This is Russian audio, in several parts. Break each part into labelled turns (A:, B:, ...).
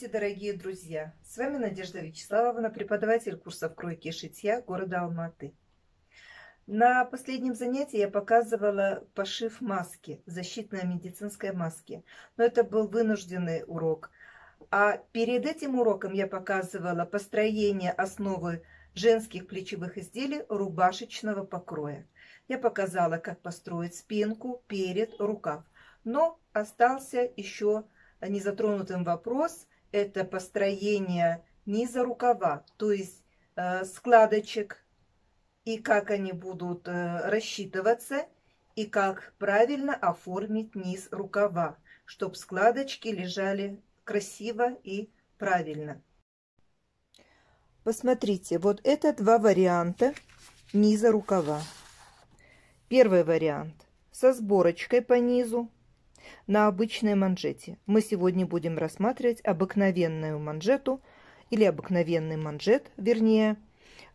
A: Здравствуйте, дорогие друзья! С вами Надежда Вячеславовна, преподаватель курсов кройки и шитья города Алматы. На последнем занятии я показывала пошив маски, защитной медицинской маски. Но это был вынужденный урок. А перед этим уроком я показывала построение основы женских плечевых изделий рубашечного покроя. Я показала, как построить спинку, перед, рукав. Но остался еще незатронутым вопрос – это построение низа рукава, то есть э, складочек, и как они будут э, рассчитываться, и как правильно оформить низ рукава, чтобы складочки лежали красиво и правильно. Посмотрите, вот это два варианта низа рукава. Первый вариант со сборочкой по низу, на обычной манжете. Мы сегодня будем рассматривать обыкновенную манжету или обыкновенный манжет, вернее,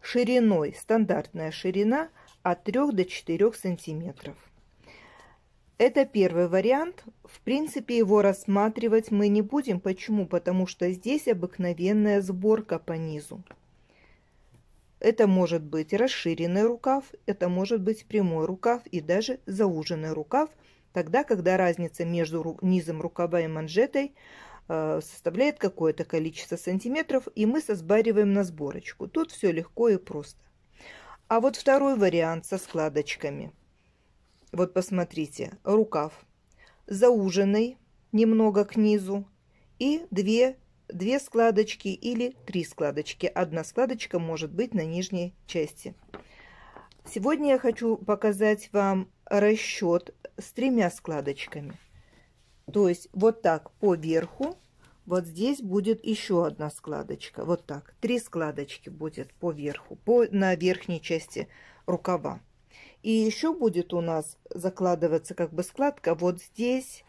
A: шириной, стандартная ширина от 3 до 4 сантиметров. Это первый вариант. В принципе, его рассматривать мы не будем. Почему? Потому что здесь обыкновенная сборка по низу. Это может быть расширенный рукав, это может быть прямой рукав и даже зауженный рукав – тогда, когда разница между низом рукава и манжетой э, составляет какое-то количество сантиметров, и мы сосбариваем на сборочку. Тут все легко и просто. А вот второй вариант со складочками. Вот посмотрите, рукав зауженный немного к низу и две, две складочки или три складочки. Одна складочка может быть на нижней части. Сегодня я хочу показать вам расчет с тремя складочками. То есть вот так по верху, вот здесь будет еще одна складочка. Вот так. Три складочки будет по верху, по, на верхней части рукава. И еще будет у нас закладываться как бы складка вот здесь,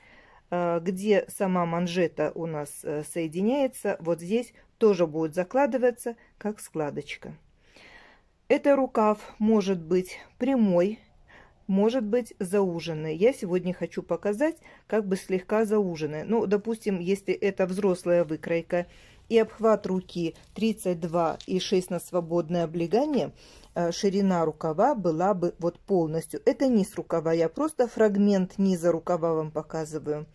A: э, где сама манжета у нас э, соединяется, вот здесь тоже будет закладываться как складочка. Это рукав может быть прямой, может быть зауженная. Я сегодня хочу показать как бы слегка зауженная. Ну, допустим, если это взрослая выкройка и обхват руки 32 и 6 на свободное облегание, э, ширина рукава была бы вот полностью. Это низ рукава, я просто фрагмент низа рукава вам показываю.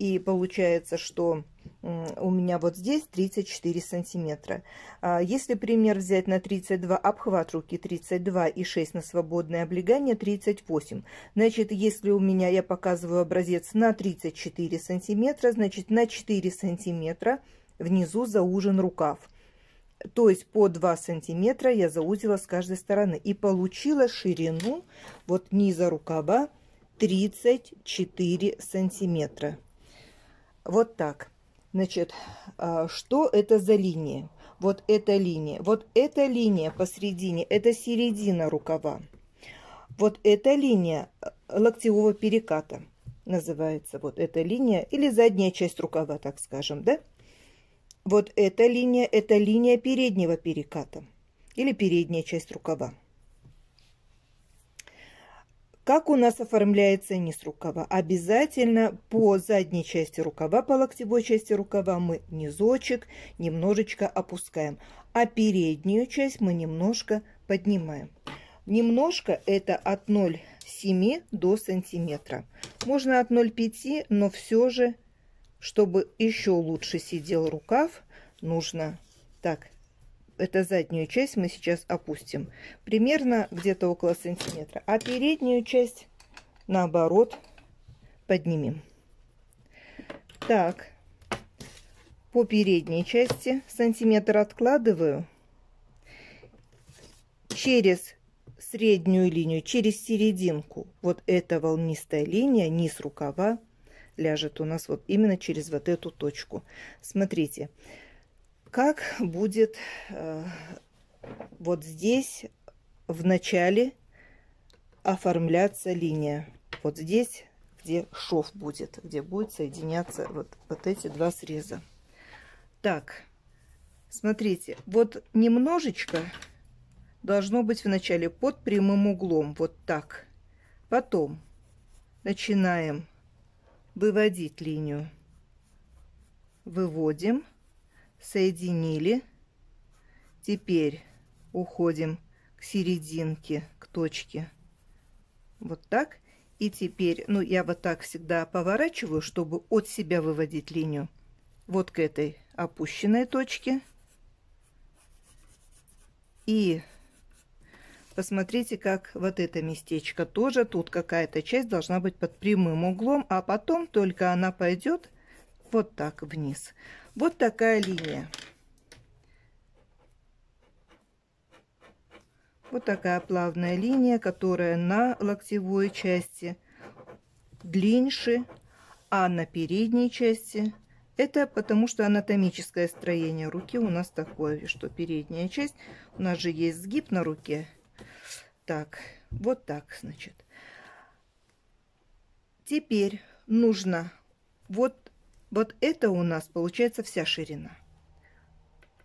A: И получается, что у меня вот здесь 34 сантиметра. А если пример взять на 32, обхват руки 32 и 6 на свободное облегание 38. Значит, если у меня, я показываю образец на 34 сантиметра, значит на 4 сантиметра внизу заужен рукав. То есть по 2 сантиметра я заузила с каждой стороны. И получила ширину вот низа рукава 34 сантиметра. Вот так. Значит, а, что это за линия? Вот эта линия. Вот эта линия посередине, это середина рукава. Вот эта линия э, локтевого переката называется. Вот эта линия, или задняя часть рукава, так скажем, да? Вот эта линия, это линия переднего переката. Или передняя часть рукава. Как у нас оформляется низ рукава? Обязательно по задней части рукава, по локтевой части рукава мы низочек немножечко опускаем, а переднюю часть мы немножко поднимаем. Немножко это от 0,7 до сантиметра. Можно от 0,5, но все же, чтобы еще лучше сидел рукав, нужно так это заднюю часть мы сейчас опустим. Примерно где-то около сантиметра. А переднюю часть, наоборот, поднимем. Так, по передней части сантиметр откладываю. Через среднюю линию, через серединку, вот эта волнистая линия, низ рукава, ляжет у нас вот именно через вот эту точку. Смотрите, как будет э, вот здесь в начале оформляться линия. Вот здесь, где шов будет, где будет соединяться вот, вот эти два среза. Так, смотрите, вот немножечко должно быть в начале под прямым углом, вот так. Потом начинаем выводить линию. Выводим соединили. Теперь уходим к серединке, к точке. Вот так. И теперь, ну, я вот так всегда поворачиваю, чтобы от себя выводить линию. Вот к этой опущенной точке. И посмотрите, как вот это местечко тоже. Тут какая-то часть должна быть под прямым углом, а потом только она пойдет вот так вниз. Вот такая линия. Вот такая плавная линия, которая на локтевой части длиннее, а на передней части это потому что анатомическое строение руки у нас такое, что передняя часть, у нас же есть сгиб на руке. Так, вот так, значит. Теперь нужно, вот, вот это у нас получается вся ширина.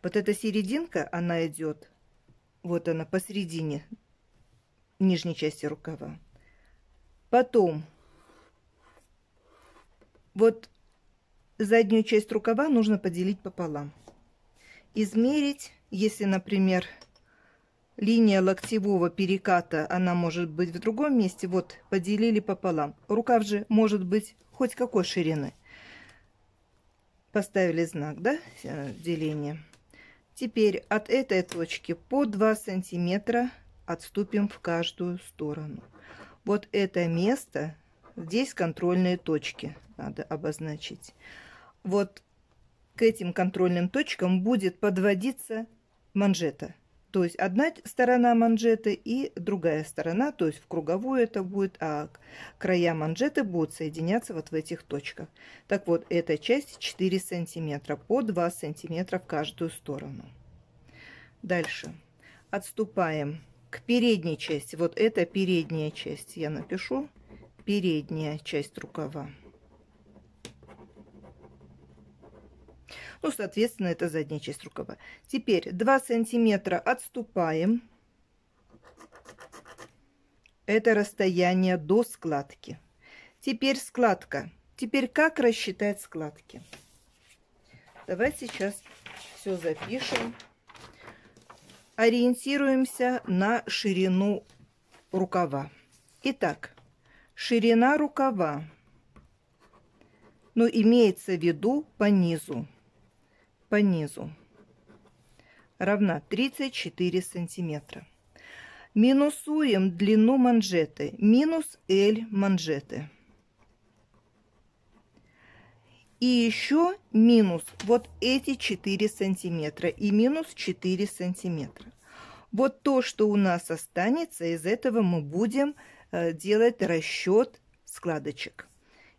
A: Вот эта серединка, она идет вот она посередине нижней части рукава. Потом вот заднюю часть рукава нужно поделить пополам. Измерить, если, например, линия локтевого переката, она может быть в другом месте, вот поделили пополам. Рукав же может быть хоть какой ширины. Поставили знак, да, э, деления. Теперь от этой точки по 2 сантиметра отступим в каждую сторону. Вот это место, здесь контрольные точки надо обозначить. Вот к этим контрольным точкам будет подводиться манжета. То есть одна сторона манжеты и другая сторона, то есть в круговую это будет, а края манжеты будут соединяться вот в этих точках. Так вот, эта часть 4 сантиметра, по 2 сантиметра в каждую сторону. Дальше отступаем к передней части. Вот это передняя часть. Я напишу передняя часть рукава. Ну, соответственно, это задняя часть рукава. Теперь 2 сантиметра отступаем. Это расстояние до складки. Теперь складка. Теперь как рассчитать складки? Давайте сейчас все запишем. Ориентируемся на ширину рукава. Итак, ширина рукава, но имеется в виду по низу по низу равна 34 сантиметра. Минусуем длину манжеты. Минус L манжеты. И еще минус вот эти 4 сантиметра и минус 4 сантиметра. Вот то, что у нас останется, из этого мы будем э, делать расчет складочек.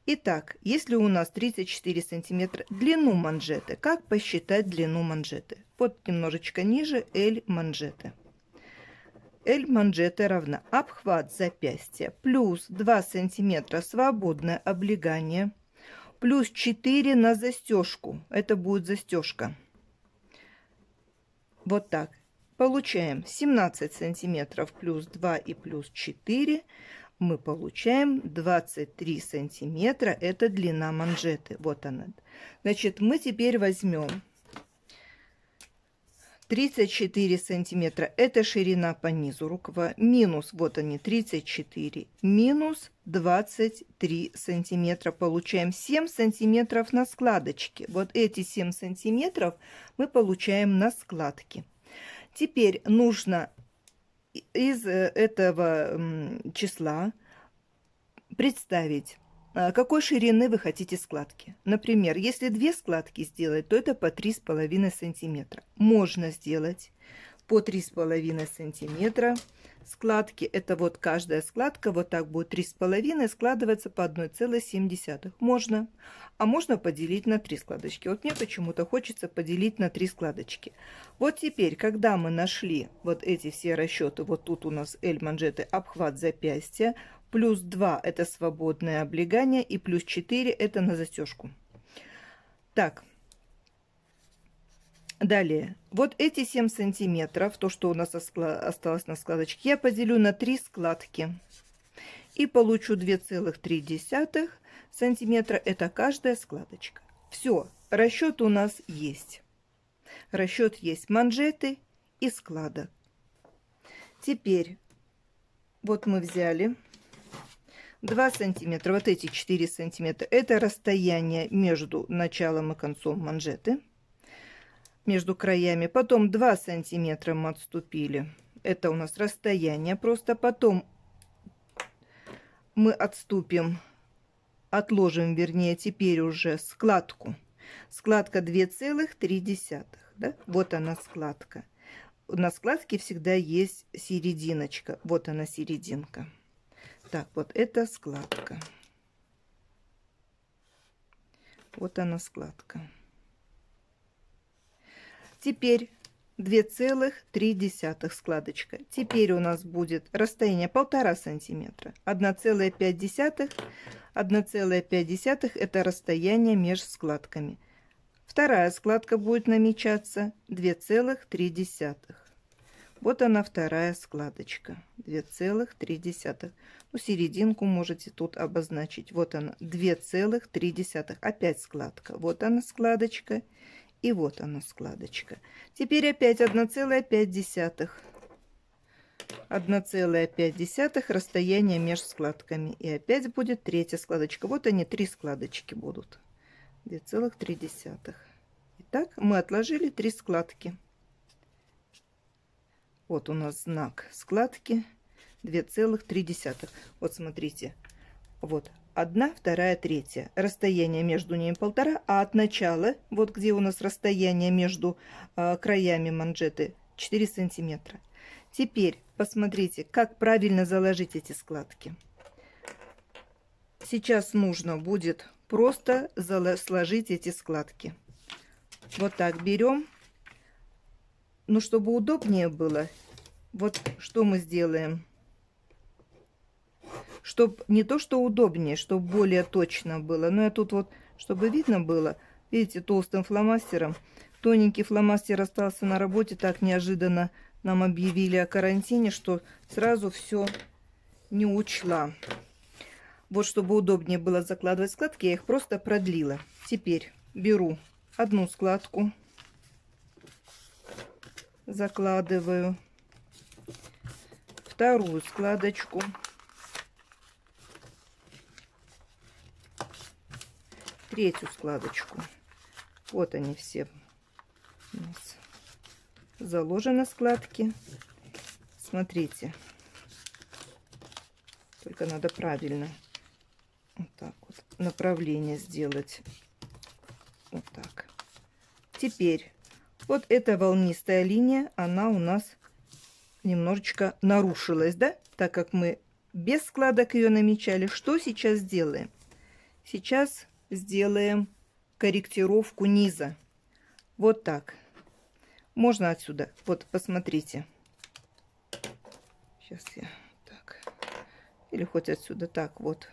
A: Итак, если у нас 34 сантиметра длину манжеты, как посчитать длину манжеты? Вот немножечко ниже L манжеты. L манжеты равна обхват запястья плюс 2 сантиметра свободное облегание плюс 4 на застежку. Это будет застежка. Вот так. Получаем 17 сантиметров плюс 2 и плюс 4 мы получаем 23 сантиметра. Это длина манжеты. Вот она. Значит, мы теперь возьмем 34 сантиметра. Это ширина по низу рукава. Минус, вот они, 34. Минус 23 сантиметра. Получаем 7 сантиметров на складочке. Вот эти 7 сантиметров мы получаем на складке. Теперь нужно из э, этого числа представить, а, какой ширины вы хотите складки. Например, если две складки сделать, то это по 3,5 сантиметра. Можно сделать по 3,5 сантиметра. Складки, это вот каждая складка, вот так будет 3,5 складываться по 1,7. Можно. А можно поделить на 3 складочки. Вот мне почему-то хочется поделить на 3 складочки. Вот теперь, когда мы нашли вот эти все расчеты, вот тут у нас L манжеты, обхват запястья, плюс 2 это свободное облегание и плюс 4 это на застежку. Так, Далее, вот эти 7 сантиметров, то, что у нас осталось на складочке, я поделю на 3 складки. И получу 2,3 сантиметра. Это каждая складочка. Все, расчет у нас есть. Расчет есть манжеты и складок. Теперь вот мы взяли 2 сантиметра, вот эти 4 сантиметра, это расстояние между началом и концом манжеты, между краями. Потом 2 сантиметра мы отступили, это у нас расстояние просто. Потом мы отступим, отложим, вернее, теперь уже складку. Складка 2,3, да? Вот она складка на складке всегда есть серединочка. Вот она серединка. Так, вот это складка. Вот она складка. Теперь 2,3 складочка. Теперь у нас будет расстояние полтора сантиметра. 1,5 1,5 это расстояние между складками. Вторая складка будет намечаться 2,3. Вот она вторая складочка 2,3. Ну, серединку можете тут обозначить. Вот она 2,3. Опять складка. Вот она складочка. И вот она складочка. Теперь опять 1,5. 1,5 расстояние между складками. И опять будет третья складочка. Вот они, три складочки будут. 2,3. Итак, мы отложили три складки. Вот у нас знак складки 2,3. Вот смотрите. Вот одна, вторая, третья. Расстояние между ними полтора, а от начала, вот где у нас расстояние между э, краями манжеты, 4 сантиметра. Теперь посмотрите, как правильно заложить эти складки. Сейчас нужно будет просто сложить эти складки. Вот так берем. Ну, чтобы удобнее было, вот что мы сделаем. Чтобы не то, что удобнее, чтобы более точно было. Но я тут вот, чтобы видно было, видите, толстым фломастером. Тоненький фломастер остался на работе, так неожиданно нам объявили о карантине, что сразу все не учла. Вот чтобы удобнее было закладывать складки, я их просто продлила. Теперь беру одну складку, закладываю вторую складочку, третью складочку. Вот они все у нас заложены складки. Смотрите, только надо правильно вот так вот направление сделать. Вот так. Теперь вот эта волнистая линия, она у нас немножечко нарушилась, да? Так как мы без складок ее намечали. Что сейчас сделаем? Сейчас сделаем корректировку низа. Вот так. Можно отсюда. Вот, посмотрите. Сейчас я так. Или хоть отсюда так вот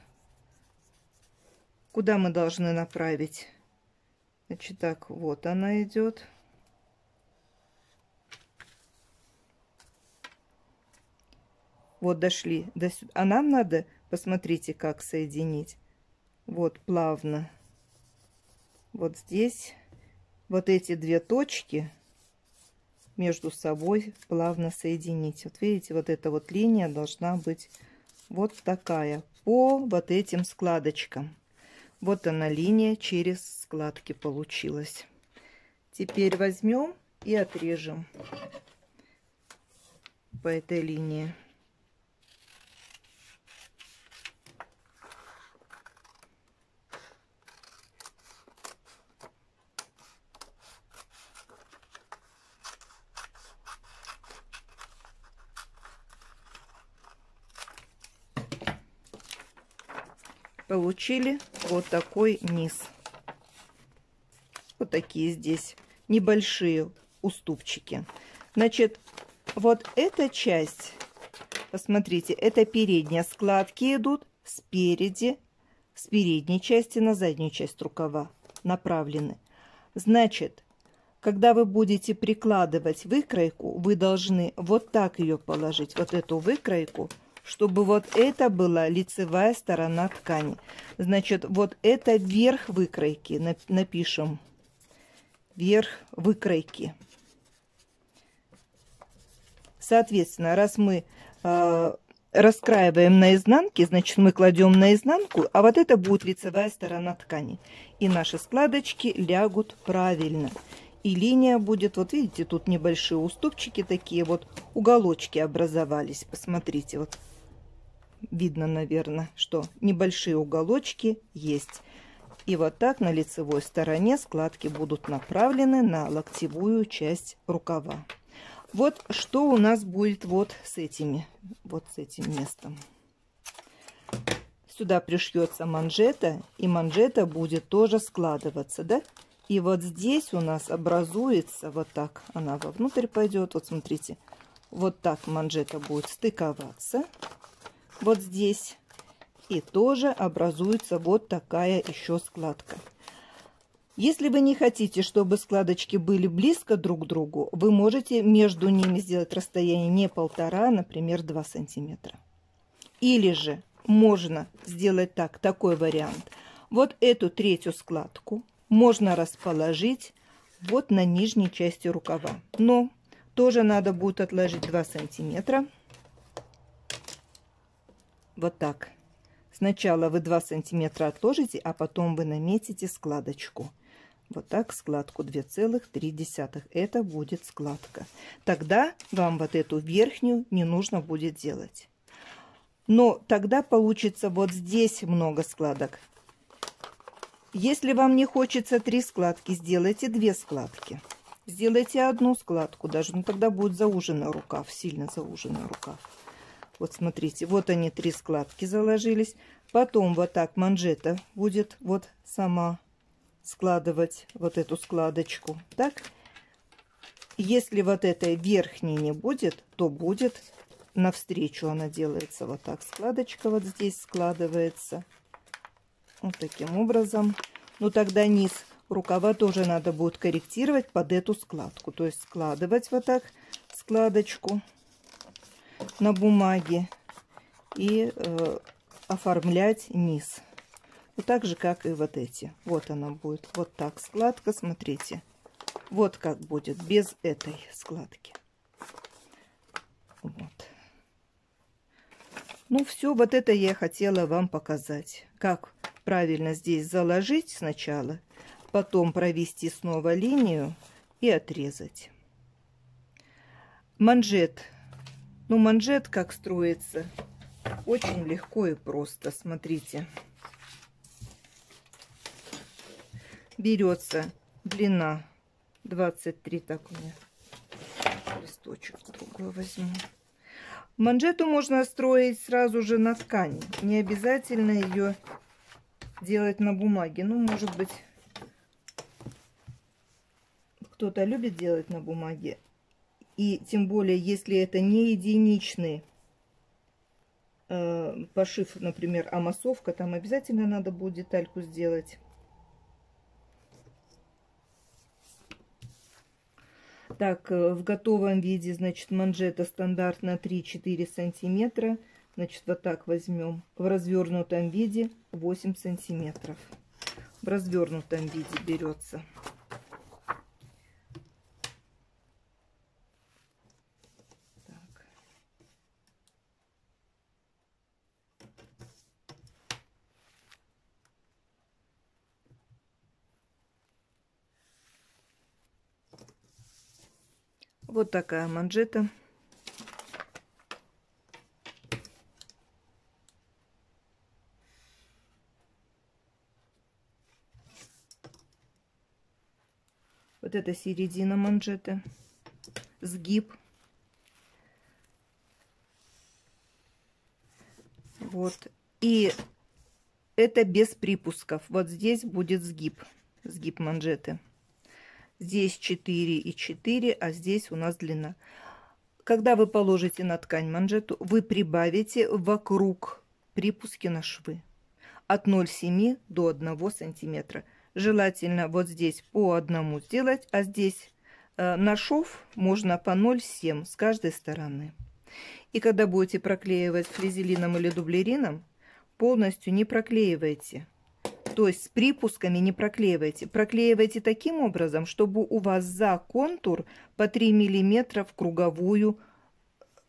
A: куда мы должны направить. Значит, так, вот она идет. Вот дошли до сюда. А нам надо, посмотрите, как соединить. Вот плавно. Вот здесь вот эти две точки между собой плавно соединить. Вот видите, вот эта вот линия должна быть вот такая по вот этим складочкам. Вот она линия через складки получилась. Теперь возьмем и отрежем по этой линии. Получили вот такой низ. Вот такие здесь небольшие уступчики. Значит, вот эта часть, посмотрите, это передние складки идут спереди, с передней части на заднюю часть рукава направлены. Значит, когда вы будете прикладывать выкройку, вы должны вот так ее положить, вот эту выкройку, чтобы вот это была лицевая сторона ткани. Значит, вот это верх выкройки, напишем. верх выкройки. Соответственно, раз мы э, раскраиваем на изнанке, значит мы кладем на изнанку, а вот это будет лицевая сторона ткани. И наши складочки лягут правильно. И линия будет, вот видите, тут небольшие уступчики такие, вот уголочки образовались. Посмотрите, вот видно, наверное, что небольшие уголочки есть. И вот так на лицевой стороне складки будут направлены на локтевую часть рукава. Вот что у нас будет вот с этими, вот с этим местом. Сюда пришьется манжета, и манжета будет тоже складываться, да? И вот здесь у нас образуется вот так, она вовнутрь пойдет, вот смотрите, вот так манжета будет стыковаться, вот здесь, и тоже образуется вот такая еще складка. Если вы не хотите, чтобы складочки были близко друг к другу, вы можете между ними сделать расстояние не полтора, а, например, 2 сантиметра. Или же можно сделать так, такой вариант. Вот эту третью складку можно расположить вот на нижней части рукава. Но тоже надо будет отложить 2 сантиметра. Вот так. Сначала вы 2 сантиметра отложите, а потом вы наметите складочку. Вот так складку 2,3. Это будет складка. Тогда вам вот эту верхнюю не нужно будет делать. Но тогда получится вот здесь много складок. Если вам не хочется три складки, сделайте две складки. Сделайте одну складку даже, но тогда будет зауженный рукав, сильно зауженный рукав. Вот смотрите, вот они три складки заложились. Потом вот так манжета будет вот сама складывать вот эту складочку. Так, если вот этой верхней не будет, то будет навстречу она делается вот так. Складочка вот здесь складывается. Вот таким образом. Ну тогда низ рукава тоже надо будет корректировать под эту складку. То есть складывать вот так складочку на бумаге и э, оформлять низ. Вот так же, как и вот эти. Вот она будет. Вот так складка, смотрите. Вот как будет без этой складки. Вот. Ну, все, вот это я хотела вам показать. Как правильно здесь заложить сначала, потом провести снова линию и отрезать. Манжет. Ну, манжет как строится? Очень легко и просто, смотрите. Берется длина 23 так у меня листочек другой возьму манжету можно строить сразу же на ткани не обязательно ее делать на бумаге ну может быть кто-то любит делать на бумаге и тем более если это не единичный э, пошив например а массовка там обязательно надо будет детальку сделать Так, э, в готовом виде, значит, манжета стандартно 3-4 сантиметра. Значит, вот так возьмем. В развернутом виде 8 сантиметров. В развернутом виде берется. Вот такая манжета. Вот это середина манжеты. Сгиб. Вот. И это без припусков. Вот здесь будет сгиб. Сгиб манжеты. Здесь 4 и 4, а здесь у нас длина. Когда вы положите на ткань манжету, вы прибавите вокруг припуски на швы от 0,7 до 1 сантиметра. Желательно вот здесь по одному сделать, а здесь э, на шов можно по 0,7 с каждой стороны. И когда будете проклеивать флизелином или дублерином, полностью не проклеивайте. То есть с припусками не проклеивайте. Проклеивайте таким образом, чтобы у вас за контур по 3 мм в круговую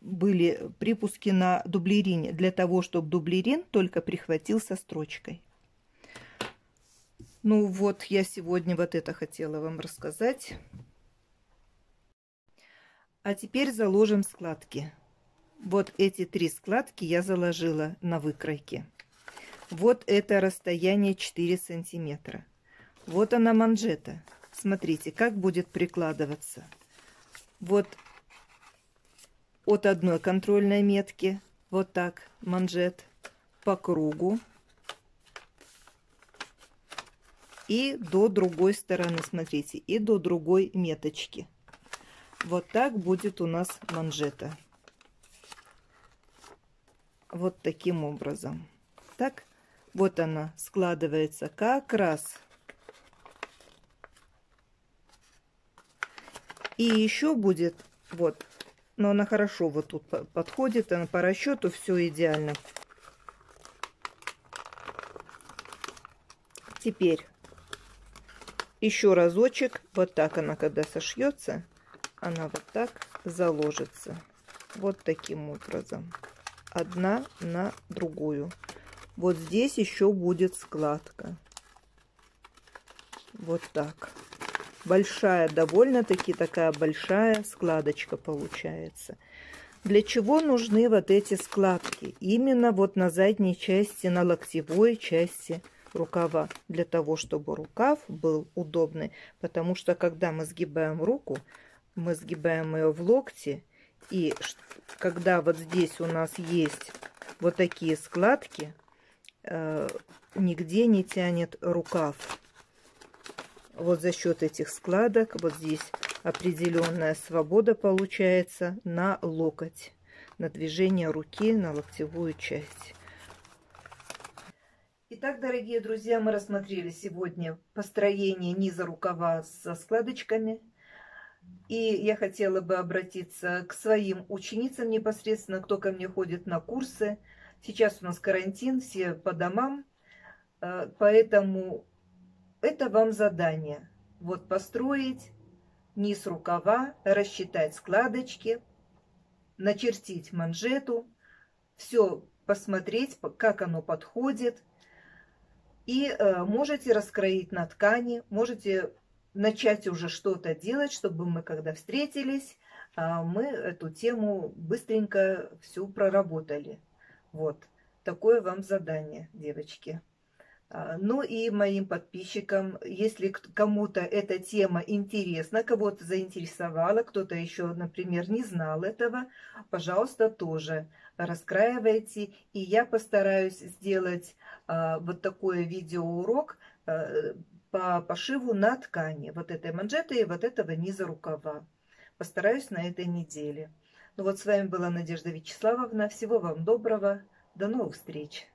A: были припуски на дублерине, для того, чтобы дублерин только прихватился строчкой. Ну вот, я сегодня вот это хотела вам рассказать. А теперь заложим складки. Вот эти три складки я заложила на выкройке. Вот это расстояние 4 сантиметра. Вот она манжета. Смотрите, как будет прикладываться. Вот от одной контрольной метки, вот так, манжет, по кругу. И до другой стороны, смотрите, и до другой меточки. Вот так будет у нас манжета. Вот таким образом. Так, вот она складывается как раз. И еще будет вот но она хорошо вот тут подходит, она по расчету все идеально. Теперь еще разочек, вот так она когда сошьется, она вот так заложится. Вот таким образом. Одна на другую. Вот здесь еще будет складка. Вот так большая, довольно-таки такая большая складочка получается. Для чего нужны вот эти складки? Именно вот на задней части, на локтевой части рукава. Для того, чтобы рукав был удобный. Потому что когда мы сгибаем руку, мы сгибаем ее в локте. И когда вот здесь у нас есть вот такие складки, нигде не тянет рукав вот за счет этих складок вот здесь определенная свобода получается на локоть, на движение руки, на локтевую часть. Итак, дорогие друзья, мы рассмотрели сегодня построение низа рукава со складочками. И я хотела бы обратиться к своим ученицам непосредственно, кто ко мне ходит на курсы. Сейчас у нас карантин, все по домам, э, поэтому это вам задание. Вот построить низ рукава, рассчитать складочки, начертить манжету, все посмотреть, как оно подходит. И э, можете раскроить на ткани, можете начать уже что-то делать, чтобы мы, когда встретились, э, мы эту тему быстренько всю проработали. Вот, такое вам задание, девочки. А, ну и моим подписчикам, если кому-то эта тема интересна, кого-то заинтересовала, кто-то еще, например, не знал этого, пожалуйста, тоже раскраивайте. И я постараюсь сделать а, вот такой видеоурок а, по пошиву на ткани. Вот этой манжеты и вот этого низа рукава. Постараюсь на этой неделе. Ну вот с вами была Надежда Вячеславовна. Всего вам доброго. До новых встреч.